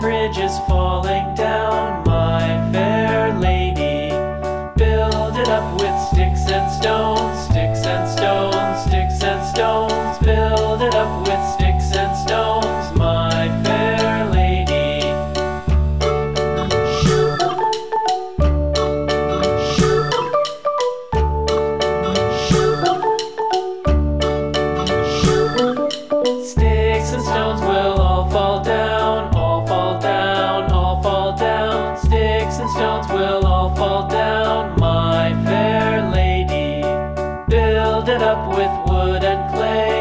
bridge is falling down. and stones will all fall down, my fair lady. Build it up with wood and clay.